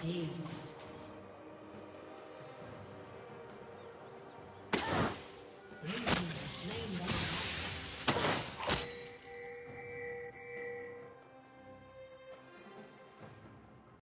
feast.